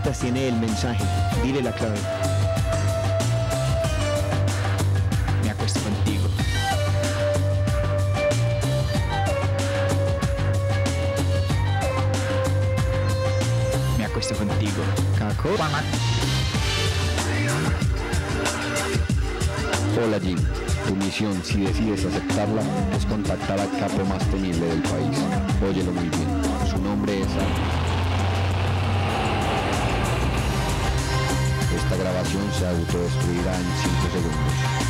tiene el mensaje. Dile la clave. Me acuesto contigo. Me acuesto contigo. Caco. Hola Jim, tu misión, si decides aceptarla, es contactar al capo más temible del país. Óyelo muy bien, su nombre es... grabación se autodestruirá en 5 segundos.